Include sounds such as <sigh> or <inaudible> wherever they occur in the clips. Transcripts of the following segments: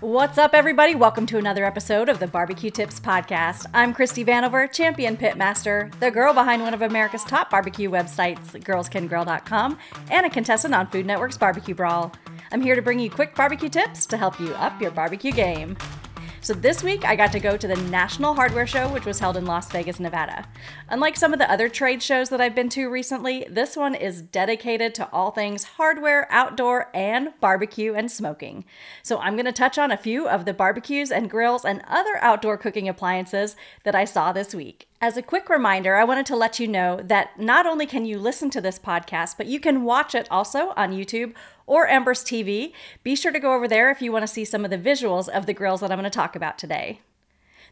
What's up, everybody? Welcome to another episode of the Barbecue Tips Podcast. I'm Christie Vanover, champion pitmaster, the girl behind one of America's top barbecue websites, girlscangrill.com, and a contestant on Food Network's Barbecue Brawl. I'm here to bring you quick barbecue tips to help you up your barbecue game. So this week, I got to go to the National Hardware Show, which was held in Las Vegas, Nevada. Unlike some of the other trade shows that I've been to recently, this one is dedicated to all things hardware, outdoor, and barbecue and smoking. So I'm going to touch on a few of the barbecues and grills and other outdoor cooking appliances that I saw this week. As a quick reminder, I wanted to let you know that not only can you listen to this podcast, but you can watch it also on YouTube or Embers TV. Be sure to go over there if you want to see some of the visuals of the grills that I'm going to talk about today.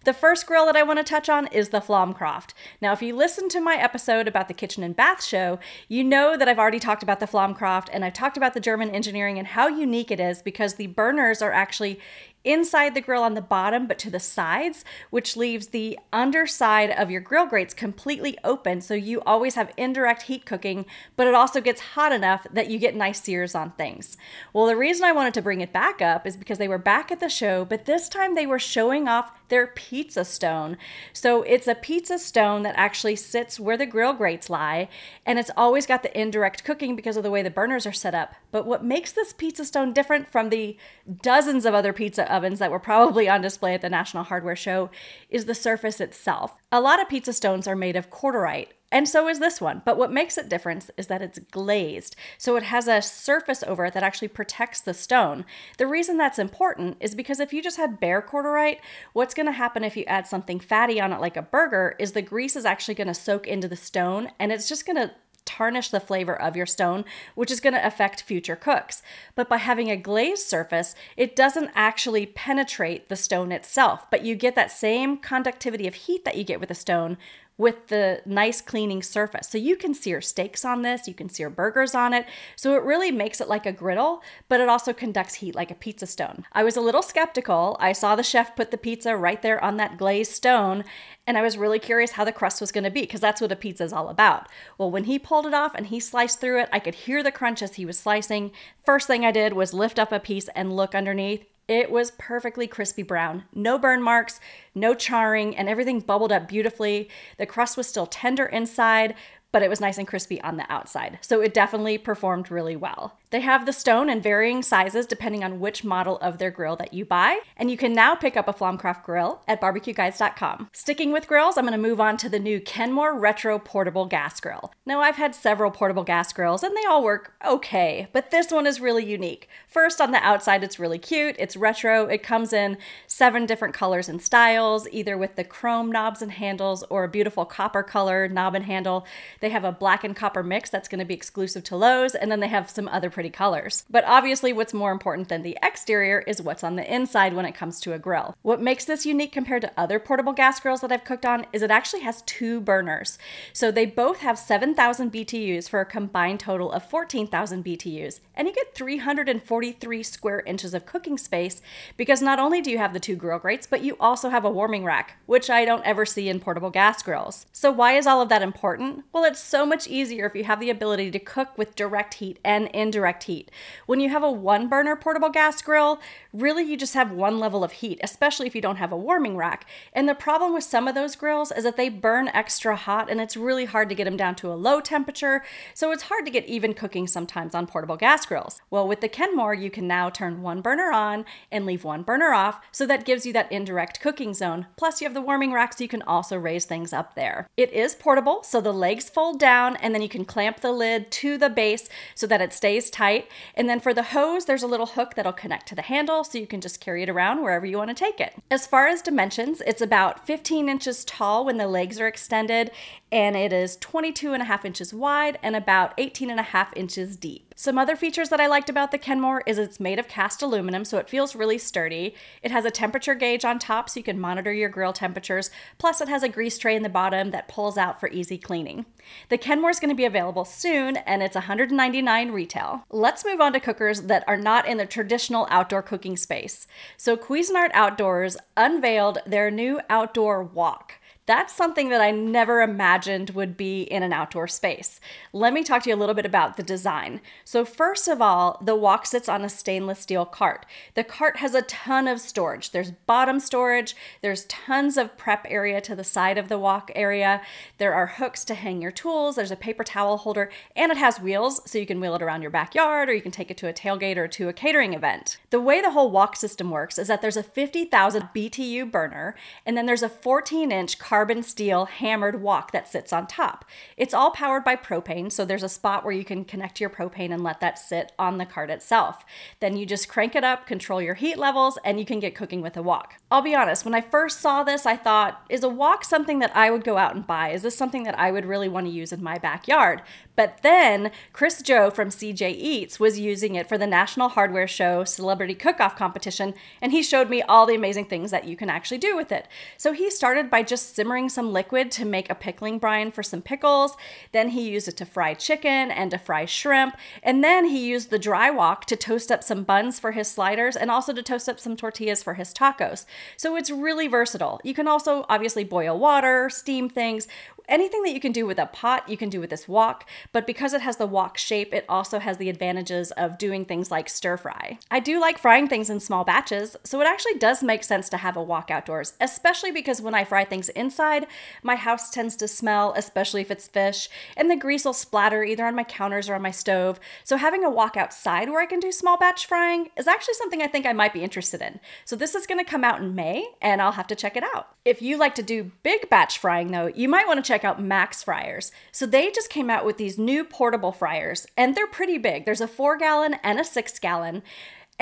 The first grill that I want to touch on is the Flammkraft. Now, if you listen to my episode about the kitchen and bath show, you know that I've already talked about the Flammkraft and I've talked about the German engineering and how unique it is because the burners are actually inside the grill on the bottom, but to the sides, which leaves the underside of your grill grates completely open. So you always have indirect heat cooking, but it also gets hot enough that you get nice sears on things. Well, the reason I wanted to bring it back up is because they were back at the show, but this time they were showing off their pizza stone. So it's a pizza stone that actually sits where the grill grates lie, and it's always got the indirect cooking because of the way the burners are set up. But what makes this pizza stone different from the dozens of other pizza ovens that were probably on display at the National Hardware Show is the surface itself. A lot of pizza stones are made of cordierite, and so is this one. But what makes it different is that it's glazed. So it has a surface over it that actually protects the stone. The reason that's important is because if you just had bare cordierite, what's going to happen if you add something fatty on it like a burger is the grease is actually going to soak into the stone and it's just going to tarnish the flavor of your stone, which is going to affect future cooks. But by having a glazed surface, it doesn't actually penetrate the stone itself, but you get that same conductivity of heat that you get with a stone with the nice cleaning surface. So you can sear steaks on this, you can sear burgers on it. So it really makes it like a griddle, but it also conducts heat like a pizza stone. I was a little skeptical. I saw the chef put the pizza right there on that glazed stone, and I was really curious how the crust was going to be because that's what a pizza is all about. Well, when he pulled it off and he sliced through it, I could hear the crunch as he was slicing. First thing I did was lift up a piece and look underneath. It was perfectly crispy brown, no burn marks, no charring, and everything bubbled up beautifully. The crust was still tender inside, but it was nice and crispy on the outside. So it definitely performed really well. They have the stone in varying sizes depending on which model of their grill that you buy, and you can now pick up a Flammkraft grill at bbqguys.com. Sticking with grills, I'm going to move on to the new Kenmore Retro Portable Gas Grill. Now, I've had several portable gas grills and they all work okay, but this one is really unique. First, on the outside, it's really cute, it's retro, it comes in seven different colors and styles, either with the chrome knobs and handles or a beautiful copper color knob and handle. They have a black and copper mix that's going to be exclusive to Lowe's, and then they have some other pretty colors. But obviously, what's more important than the exterior is what's on the inside when it comes to a grill. What makes this unique compared to other portable gas grills that I've cooked on is it actually has two burners. So they both have 7,000 BTUs for a combined total of 14,000 BTUs, and you get 343 square inches of cooking space because not only do you have the two grill grates, but you also have a warming rack, which I don't ever see in portable gas grills. So why is all of that important? Well, so much easier if you have the ability to cook with direct heat and indirect heat. When you have a one burner portable gas grill, really you just have one level of heat, especially if you don't have a warming rack. And the problem with some of those grills is that they burn extra hot and it's really hard to get them down to a low temperature. So it's hard to get even cooking sometimes on portable gas grills. Well, with the Kenmore, you can now turn one burner on and leave one burner off. So that gives you that indirect cooking zone. Plus, you have the warming rack so you can also raise things up there. It is portable, so the legs fold down and then you can clamp the lid to the base so that it stays tight. And then for the hose, there's a little hook that'll connect to the handle so you can just carry it around wherever you want to take it. As far as dimensions, it's about 15 inches tall when the legs are extended and it is 22 and a half inches wide and about 18 and a half inches deep. Some other features that I liked about the Kenmore is it's made of cast aluminum, so it feels really sturdy. It has a temperature gauge on top so you can monitor your grill temperatures, plus it has a grease tray in the bottom that pulls out for easy cleaning. The Kenmore is going to be available soon and it's 199 retail. Let's move on to cookers that are not in the traditional outdoor cooking space. So Cuisinart Outdoors unveiled their new outdoor wok. That's something that I never imagined would be in an outdoor space. Let me talk to you a little bit about the design. So, first of all, the wok sits on a stainless steel cart. The cart has a ton of storage. There's bottom storage, there's tons of prep area to the side of the wok area. There are hooks to hang your tools, there's a paper towel holder, and it has wheels so you can wheel it around your backyard or you can take it to a tailgate or to a catering event. The way the whole wok system works is that there's a 50,000 BTU burner and then there's a 14 inch carbon steel hammered wok that sits on top. It's all powered by propane, so there's a spot where you can connect your propane and let that sit on the cart itself. Then you just crank it up, control your heat levels, and you can get cooking with a wok. I'll be honest, when I first saw this, I thought, is a wok something that I would go out and buy? Is this something that I would really want to use in my backyard? But then Chris Joe from CJ Eats was using it for the National Hardware Show Celebrity Cook Off competition, and he showed me all the amazing things that you can actually do with it. So he started by just simmering some liquid to make a pickling brine for some pickles. Then he used it to fry chicken and to fry shrimp. And then he used the dry wok to toast up some buns for his sliders and also to toast up some tortillas for his tacos. So it's really versatile. You can also obviously boil water, steam things, anything that you can do with a pot, you can do with this wok, but because it has the wok shape, it also has the advantages of doing things like stir fry. I do like frying things in small batches, so it actually does make sense to have a wok outdoors, especially because when I fry things inside, my house tends to smell, especially if it's fish, and the grease will splatter either on my counters or on my stove. So having a wok outside where I can do small batch frying is actually something I think I might be interested in. So this is going to come out in May, and I'll have to check it out. If you like to do big batch frying though, you might want to check out Mack's Fryers. So they just came out with these new portable fryers, and they're pretty big. There's a four gallon and a six gallon.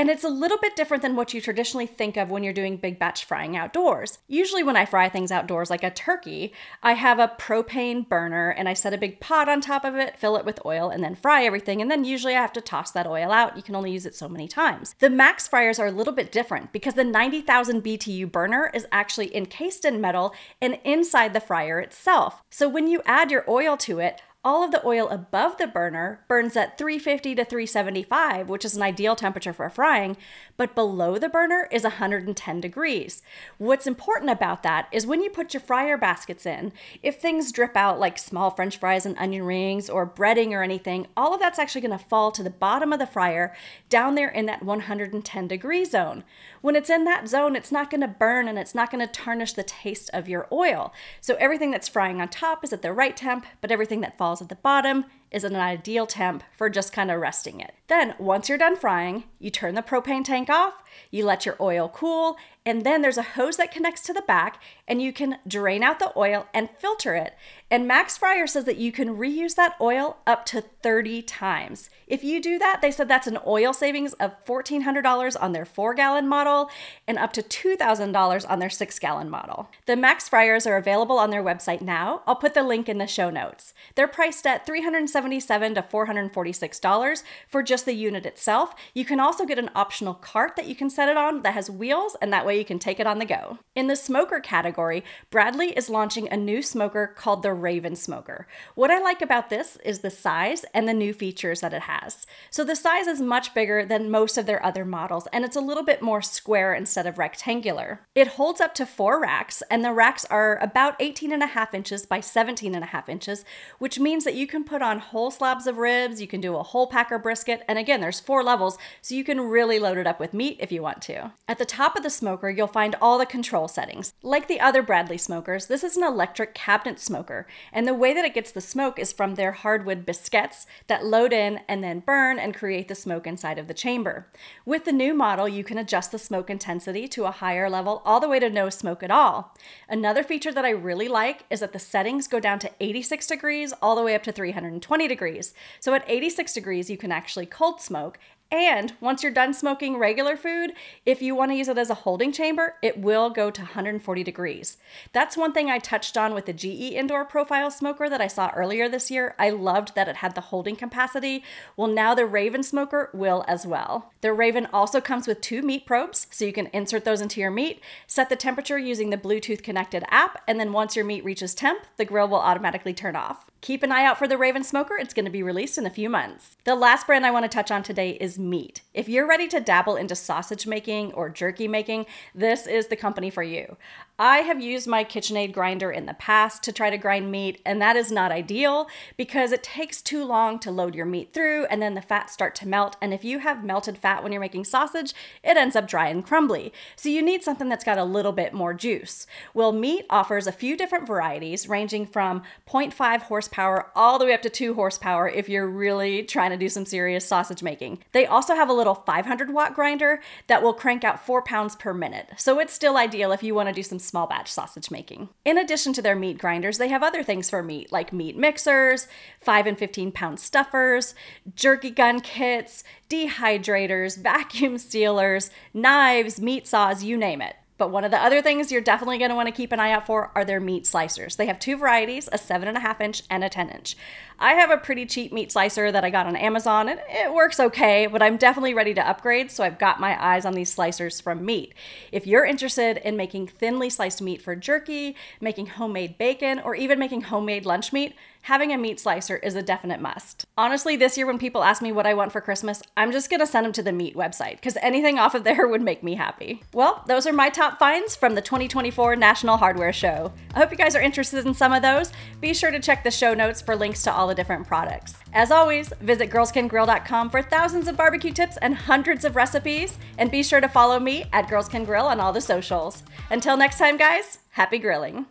And it's a little bit different than what you traditionally think of when you're doing big batch frying outdoors. Usually, when I fry things outdoors, like a turkey, I have a propane burner and I set a big pot on top of it, fill it with oil, and then fry everything. And then usually I have to toss that oil out. You can only use it so many times. The Mack's fryers are a little bit different because the 90,000 BTU burner is actually encased in metal and inside the fryer itself. So when you add your oil to it, all of the oil above the burner burns at 350 to 375, which is an ideal temperature for frying, but below the burner is 110 degrees. What's important about that is when you put your fryer baskets in, if things drip out like small french fries and onion rings or breading or anything, all of that's actually going to fall to the bottom of the fryer down there in that 110 degree zone. When it's in that zone, it's not going to burn and it's not going to tarnish the taste of your oil. So everything that's frying on top is at the right temp, but everything that falls falls at the bottom is an ideal temp for just kind of resting it. Then, once you're done frying, you turn the propane tank off, you let your oil cool, and then there's a hose that connects to the back, and you can drain out the oil and filter it. And Mack's Fryer says that you can reuse that oil up to 30 times. If you do that, they said that's an oil savings of $1,400 on their four gallon model and up to $2,000 on their six gallon model. The Mack's Fryers are available on their website now. I'll put the link in the show notes. They're priced at $377 to $446 for just the unit itself. You can also get an optional cart that you can set it on that has wheels, and that way you can take it on the go. In the smoker category, Bradley is launching a new smoker called the Raven Smoker. What I like about this is the size and the new features that it has. So the size is much bigger than most of their other models, and it's a little bit more square instead of rectangular. It holds up to four racks, and the racks are about 18 and a half inches by 17 and a half inches, which means that you can put on whole slabs of ribs, you can do a whole packer brisket, and again, there's four levels, so you can really load it up with meat if you want to. At the top of the smoker, you'll find all the control settings. Like the other Bradley smokers, this is an electric cabinet smoker, and the way that it gets the smoke is from their hardwood biscuits that load in and then burn and create the smoke inside of the chamber. With the new model, you can adjust the smoke intensity to a higher level all the way to no smoke at all. Another feature that I really like is that the settings go down to 86 degrees all the way up to 320 degrees. So at 86 degrees, you can actually cold smoke, and once you're done smoking regular food, if you want to use it as a holding chamber, it will go to 140 degrees. That's one thing I touched on with the GE indoor profile smoker that I saw earlier this year. I loved that it had the holding capacity. Well, now the Raven smoker will as well. The Raven also comes with two meat probes, so you can insert those into your meat, set the temperature using the Bluetooth connected app, and then once your meat reaches temp, the grill will automatically turn off. Keep an eye out for the Raven Smoker. It's going to be released in a few months. The last brand I want to touch on today is Meat. If you're ready to dabble into sausage making or jerky making, this is the company for you. I have used my KitchenAid grinder in the past to try to grind meat, and that is not ideal because it takes too long to load your meat through and then the fats start to melt. And if you have melted fat when you're making sausage, it ends up dry and crumbly. So you need something that's got a little bit more juice. Well, Meat offers a few different varieties ranging from 0.5 horsepower all the way up to 2 horsepower if you're really trying to do some serious sausage making. They also have a little 500 watt grinder that will crank out 4 pounds per minute. So it's still ideal if you want to do some small batch sausage making. In addition to their meat grinders, they have other things for meat, like meat mixers, 5 and 15 pound stuffers, jerky gun kits, dehydrators, <laughs> vacuum sealers, knives, meat saws, you name it. But one of the other things you're definitely going to want to keep an eye out for are their meat slicers. They have two varieties, a seven and a half inch and a 10 inch. I have a pretty cheap meat slicer that I got on Amazon and it works okay, but I'm definitely ready to upgrade, so I've got my eyes on these slicers from Meat. If you're interested in making thinly sliced meat for jerky, making homemade bacon, or even making homemade lunch meat, having a meat slicer is a definite must. Honestly, this year when people ask me what I want for Christmas, I'm just gonna send them to the meat website because anything off of <laughs> there would make me happy. Well, those are my top finds from the 2024 National Hardware Show. I hope you guys are interested in some of those. Be sure to check the show notes for links to all the different products. As always, visit girlscangrill.com for thousands of barbecue tips and hundreds of recipes, and be sure to follow me at Girls Can Grill on all the socials. Until next time, guys, happy grilling.